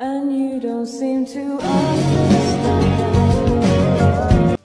And you don't seem to.